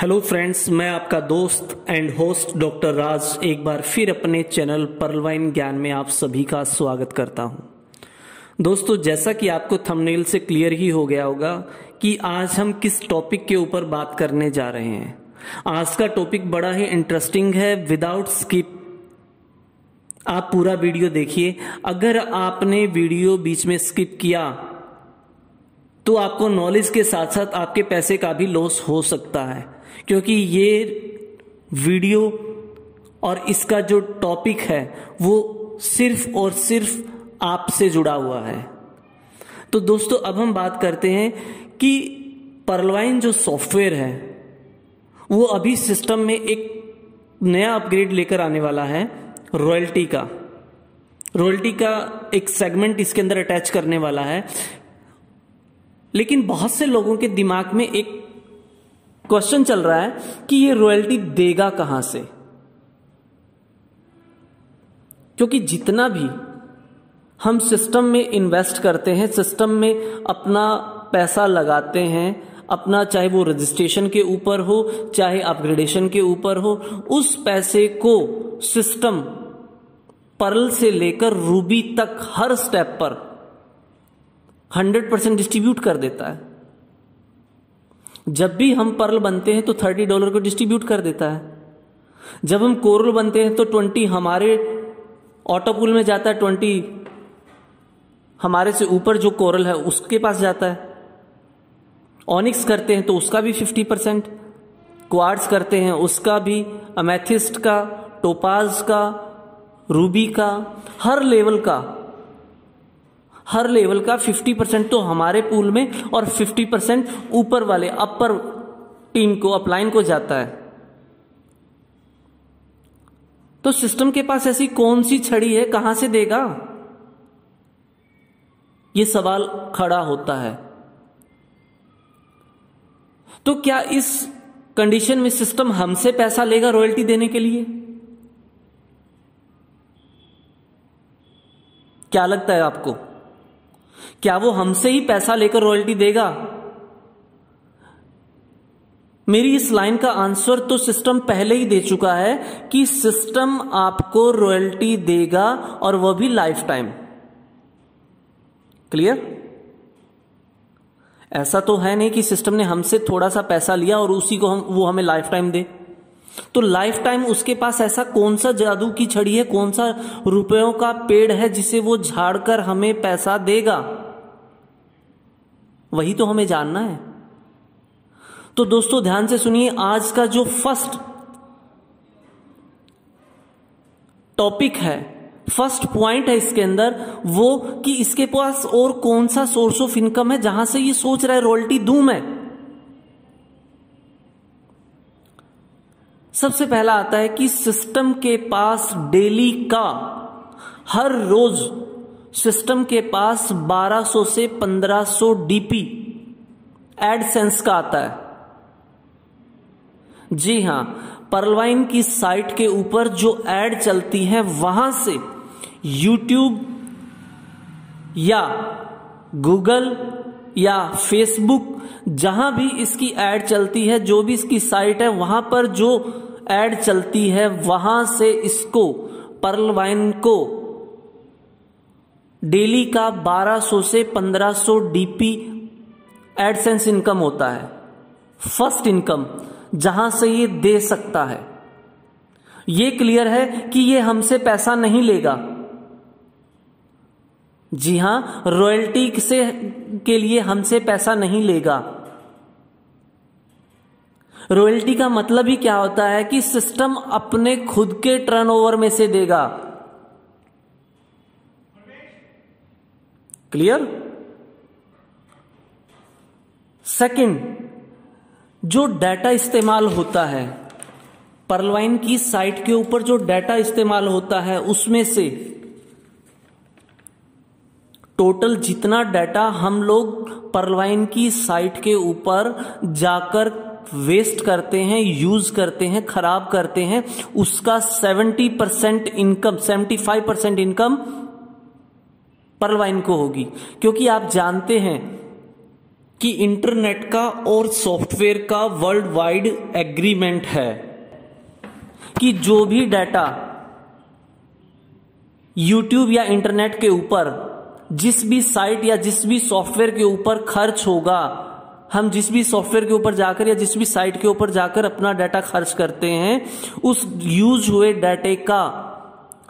Hello friends मैं आपका दोस्त एंड होस्ट डॉक्टर राज एक बार फिर अपने चैनल परलवाइन ज्ञान में आप सभी का स्वागत करता हूँ। दोस्तों, जैसा कि आपको थंबनेल से क्लियर ही हो गया होगा कि आज हम किस टॉपिक के ऊपर बात करने जा रहे हैं। आज का टॉपिक बड़ा ही इंटरेस्टिंग है विदाउट स्किप आप पूरा वीडियो देखिए। अगर आपने वीडियो बीच में स्किप किया तो आपको नॉलेज के साथ साथ आपके पैसे का भी लॉस हो सकता है। क्योंकि ये वीडियो और इसका जो टॉपिक है, वो सिर्फ़ और सिर्फ़ आपसे जुड़ा हुआ है। तो दोस्तों, अब हम बात करते हैं कि परलवाइन जो सॉफ्टवेयर है, वो अभी सिस्टम में एक नया अपग्रेड लेकर आने वाला है रॉयल्टी का। रॉयल्टी का एक सेगमेंट इसके अंदर अटैच करने वाला है। लेकिन बहुत से लोगों के दिमाग में एक क्वेश्चन चल रहा है कि ये रॉयल्टी देगा कहाँ से? क्योंकि जितना भी हम सिस्टम में इन्वेस्ट करते हैं, सिस्टम में अपना पैसा लगाते हैं, अपना चाहे वो रजिस्ट्रेशन के ऊपर हो, चाहे अपग्रेडेशन के ऊपर हो, उस पैसे को सिस्टम परल से लेकर रूबी तक हर स्टेप पर हंड्रेड परसेंट डिस्ट्रीब्यूट कर देता है। जब भी हम पर्ल बनते हैं तो थर्टी डॉलर को डिस्ट्रीब्यूट कर देता है। जब हम कोरल बनते हैं तो ट्वेंटी हमारे ऑटो ऑटोपुल में जाता है, ट्वेंटी हमारे से ऊपर जो कोरल है उसके पास जाता है। ऑनिक्स करते हैं तो उसका भी फिफ्टी परसेंट। क्वार्ट्स करते हैं उसका भी, अमेथिस्ट का, टोपाज का, रूबी का, हर लेवल का। हर लेवल का 50 परसेंट तो हमारे पूल में और 50 परसेंट ऊपर वाले, अपर टीम को, अपलाइन को जाता है। तो सिस्टम के पास ऐसी कौन सी छड़ी है, कहाँ से देगा? यह सवाल खड़ा होता है। तो क्या इस कंडीशन में सिस्टम हमसे पैसा लेगा रॉयल्टी देने के लिए? क्या लगता है आपको? क्या वो हमसे ही पैसा लेकर रॉयल्टी देगा? मेरी इस लाइन का आंसर तो सिस्टम पहले ही दे चुका है कि सिस्टम आपको रॉयल्टी देगा और वह भी लाइफ टाइम क्लियर ऐसा तो है नहीं कि सिस्टम ने हमसे थोड़ा सा पैसा लिया और उसी को हम, वो हमें लाइफ टाइम दे। तो लाइफ टाइम उसके पास ऐसा कौन सा जादू की छड़ी है? कौन सा रुपयों का पेड़ है जिसे वो झाड़कर हमें पैसा देगा? वही तो हमें जानना है। तो दोस्तों, ध्यान से सुनिए, आज का जो फ़र्स्ट टॉपिक है फ़र्स्ट पॉइंट है इसके अंदर, वो कि इसके पास और कौन सा सोर्स ऑफ़ इनकम है जहाँ से ये सोच रहा है रॉयल्टी दू मैं? सबसे पहला आता है कि सिस्टम के पास डेली का हर रोज सिस्टम के पास 1200 से 1500 डीपी एडसेंस का आता है। जी हाँ, परलवाइन की साइट के ऊपर जो एड चलती है, वहाँ से यूट्यूब या गूगल या फेसबुक, जहाँ भी इसकी एड चलती है, जो भी इसकी साइट है, वहाँ पर जो एड चलती है, वहाँ से इसको, परलवाइन को, डेली का 1200 से 1500 डीपी एडसेंस इनकम होता है। फ़र्स्ट इनकम, जहाँ से ये दे सकता है। ये क्लियर है कि ये हमसे पैसा नहीं लेगा। जी हाँ, रॉयल्टी से के लिए हमसे पैसा नहीं लेगा। रॉयल्टी का मतलब ही क्या होता है कि सिस्टम अपने खुद के टर्नओवर में से देगा। क्लियर सेकंड जो डाटा इस्तेमाल होता है परलवाइन की साइट के ऊपर जो डाटा इस्तेमाल होता है, उसमें से टोटल जितना डाटा हम लोग परलवाइन की साइट के ऊपर जाकर वेस्ट करते हैं यूज़ करते हैं, खराब करते हैं, उसका 70 परसेंट इनकम 75 परसेंट इनकम परलवाइन को होगी। क्योंकि आप जानते हैं कि इंटरनेट का और सॉफ्टवेयर का वर्ल्ड वाइड एग्रीमेंट है कि जो भी डाटा यूट्यूब या इंटरनेट के ऊपर, जिस भी साइट या जिस भी सॉफ्टवेयर के ऊपर खर्च होगा हम जिस भी सॉफ्टवेयर के ऊपर जाकर या जिस भी साइट के ऊपर जाकर अपना डाटा खर्च करते हैं, उस यूज़ हुए डाटे का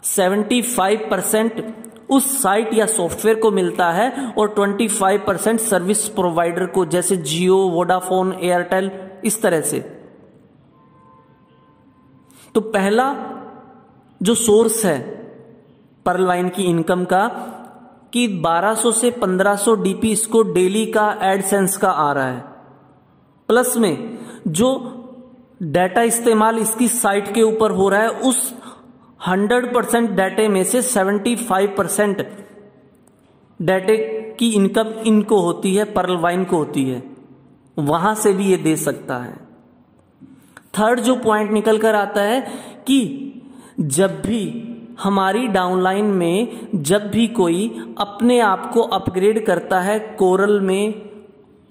75 परसेंट उस साइट या सॉफ्टवेयर को मिलता है और 25 परसेंट सर्विस प्रोवाइडर को, जैसे जियो, वोडाफोन, एयरटेल, इस तरह से। तो पहला जो सोर्स है परलाइन की इनकम का कि 1200 से 1500 डीपी इसको डेली का एडसेंस का आ रहा है। प्लस में जो डाटा इस्तेमाल इसकी साइट के ऊपर हो रहा है, उस 100 परसेंट डाटे में से 75 परसेंट डाटे की इनकम इनको होती है परलवाइन को होती है। वहाँ से भी ये दे सकता है। थर्ड जो पॉइंट निकल कर आता है कि जब भी हमारी डाउनलाइन में जब भी कोई अपने आप को अपग्रेड करता है, कोरल में,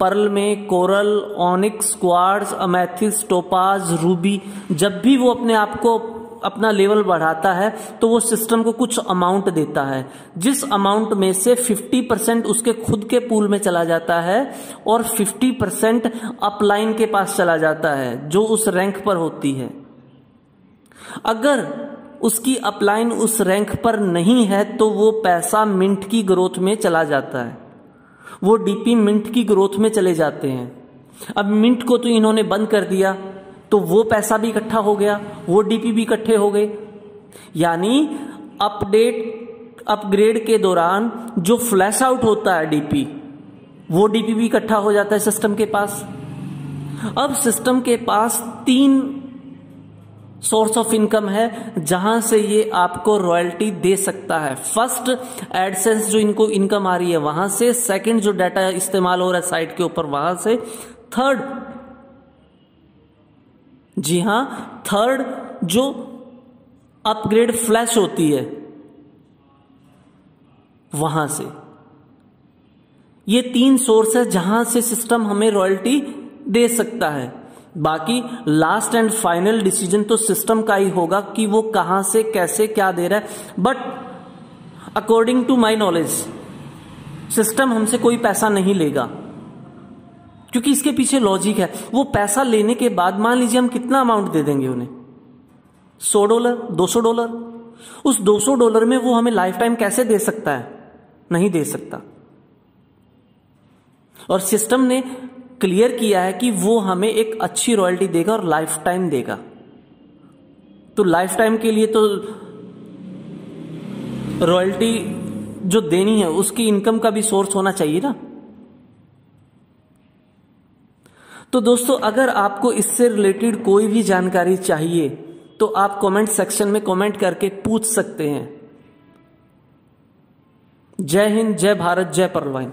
पर्ल में, coral onyx quartz amethyst topaz ruby जब भी वो अपने आप को अपना लेवल बढ़ाता है तो वो सिस्टम को कुछ अमाउंट देता है। जिस अमाउंट में से 50 परसेंट उसके खुद के पूल में चला जाता है और 50 परसेंट अपलाइन के पास चला जाता है, जो उस रैंक पर होती है। अगर उसकी अपलाइन उस रैंक पर नहीं है तो वो पैसा मिंट की ग्रोथ में चला जाता है। वो डीपी मिंट की ग्रोथ में चले जाते हैं। अब मिंट को तो इन्होंने बंद कर दिया तो वो पैसा भी इकट्ठा हो गया, वो डीपी भी इकट्ठे हो गए। यानी अपडेट, अपग्रेड के दौरान जो फ्लैश आउट होता है डीपी, वो डीपी भी इकट्ठा हो जाता है सिस्टम के पास। अब सिस्टम के पास तीन सोर्स ऑफ़ इनकम है, जहाँ से ये आपको रॉयल्टी दे सकता है। फ़र्स्ट एडसेंस जो इनको इनकम आ रही है, वहाँ से। सेकंड जो डाटा इस्तेमाल हो रहा है साइट के ऊपर, वहाँ से। थर्ड, जी हाँ, थर्ड जो अपग्रेड फ्लैश होती है, वहाँ से। ये तीन सोर्स है, जहाँ से सिस्टम हमें रॉयल्टी दे सकता है। बाकी लास्ट एंड फाइनल डिसीज़न तो सिस्टम का ही होगा कि वो कहाँ से, कैसे, क्या दे रहा है। But according to my knowledge system हमसे कोई पैसा नहीं लेगा। क्योंकि इसके पीछे लॉजिक है। वो पैसा लेने के बाद मान लीजिए हम कितना अमाउंट दे देंगे उन्हें। सौ डॉलर दो सौ डॉलर उस दो सौ डॉलर में वो हमें लाइफ टाइम कैसे दे सकता है? नहीं दे सकता। और सिस्टम ने क्लियर किया है कि वो हमें एक अच्छी रॉयल्टी देगा और लाइफ टाइम देगा। तो लाइफ टाइम के लिए तो रॉयल्टी जो देनी है, उसकी इनकम का भी सोर्स होना चाहिए ना? तो दोस्तों, अगर आपको इससे रिलेटेड कोई भी जानकारी चाहिए तो आप कमेंट सेक्शन में कमेंट करके पूछ सकते हैं। जय हिंद, जय भारत, जय परवाइन।